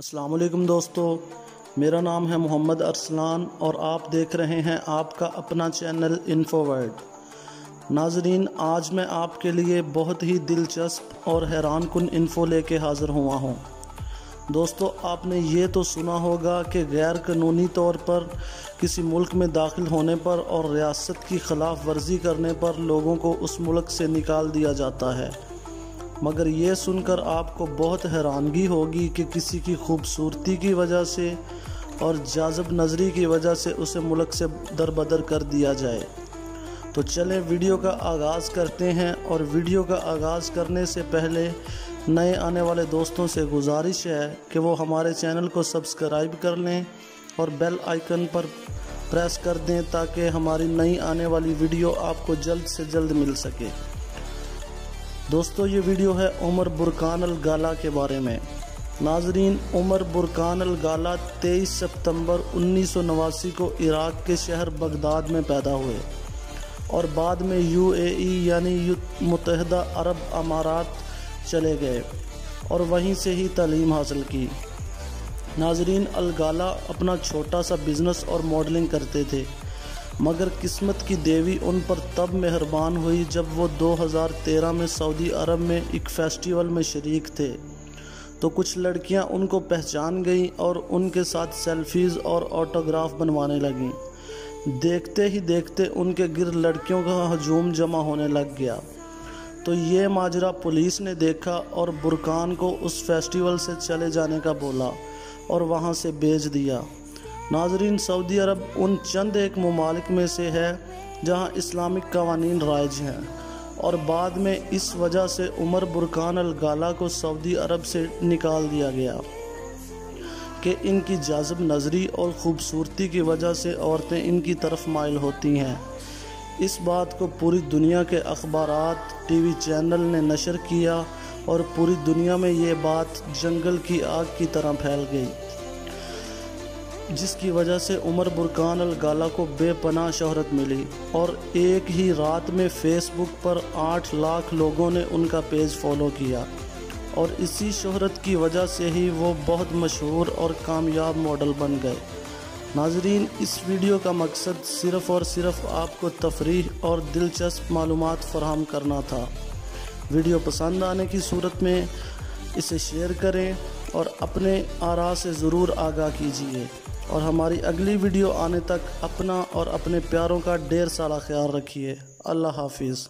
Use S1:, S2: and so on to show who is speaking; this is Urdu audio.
S1: السلام علیکم دوستو، میرا نام ہے محمد ارسلان اور آپ دیکھ رہے ہیں آپ کا اپنا چینل انفو ورڈ ناظرین، آج میں آپ کے لیے بہت ہی دلچسپ اور حیران کن انفو لے کے حاضر ہوا ہوں۔ دوستو، آپ نے یہ تو سنا ہوگا کہ غیر قانونی طور پر کسی ملک میں داخل ہونے پر اور ریاست کی خلاف ورزی کرنے پر لوگوں کو اس ملک سے نکال دیا جاتا ہے۔ مگر یہ سن کر آپ کو بہت حیرانگی ہوگی کہ کسی کی خوبصورتی کی وجہ سے اور جازب نظری کی وجہ سے اسے ملک سے در بدر کر دیا جائے۔ تو چلیں ویڈیو کا آغاز کرتے ہیں اور ویڈیو کا آغاز کرنے سے پہلے نئے آنے والے دوستوں سے گزارش ہے کہ وہ ہمارے چینل کو سبسکرائب کر لیں اور بیل آئیکن پر پریس کر دیں تاکہ ہماری نئی آنے والی ویڈیو آپ کو جلد سے جلد مل سکے۔ دوستو، یہ ویڈیو ہے عمر برکان الگالا کے بارے میں۔ ناظرین، عمر برکان الگالا تیئیس ستمبر انیس سو نواسی کو عراق کے شہر بغداد میں پیدا ہوئے اور بعد میں یو اے ای یعنی متحدہ عرب امارات چلے گئے اور وہیں سے ہی تعلیم حاصل کی۔ ناظرین، الگالا اپنا چھوٹا سا بزنس اور ماڈلنگ کرتے تھے۔ مگر قسمت کی دیوی ان پر تب مہربان ہوئی جب وہ دو ہزار تیرہ میں سعودی عرب میں ایک فیسٹیول میں شریک تھے۔ تو کچھ لڑکیاں ان کو پہچان گئیں اور ان کے ساتھ سیلفیز اور آٹوگراف بنوانے لگیں۔ دیکھتے ہی دیکھتے ان کے گر لڑکیوں کا ہجوم جمع ہونے لگ گیا۔ تو یہ ماجرہ پولیس نے دیکھا اور برکان کو اس فیسٹیول سے چلے جانے کا بولا اور وہاں سے بیچ دیا۔ ناظرین، سعودی عرب ان چند ایک ممالک میں سے ہے جہاں اسلامک قوانین رائج ہیں اور بعد میں اس وجہ سے عمر برکان الگالا کو سعودی عرب سے نکال دیا گیا کہ ان کی جازب نظری اور خوبصورتی کی وجہ سے عورتیں ان کی طرف مائل ہوتی ہیں۔ اس بات کو پوری دنیا کے اخبارات، ٹی وی چینل نے نشر کیا اور پوری دنیا میں یہ بات جنگل کی آگ کی طرح پھیل گئی۔ جس کی وجہ سے عمر برکان الگالا کو بے پناہ شہرت ملی اور ایک ہی رات میں فیس بک پر آٹھ لاکھ لوگوں نے ان کا پیج فالو کیا اور اسی شہرت کی وجہ سے ہی وہ بہت مشہور اور کامیاب ماڈل بن گئے۔ ناظرین، اس ویڈیو کا مقصد صرف اور صرف آپ کو تفریح اور دلچسپ معلومات فراہم کرنا تھا۔ ویڈیو پسند آنے کی صورت میں اسے شیئر کریں اور اپنے آراء سے ضرور آگاہ کیجیے اور ہماری اگلی ویڈیو آنے تک اپنا اور اپنے پیاروں کا ڈیر سالہ خیال رکھیے۔ اللہ حافظ۔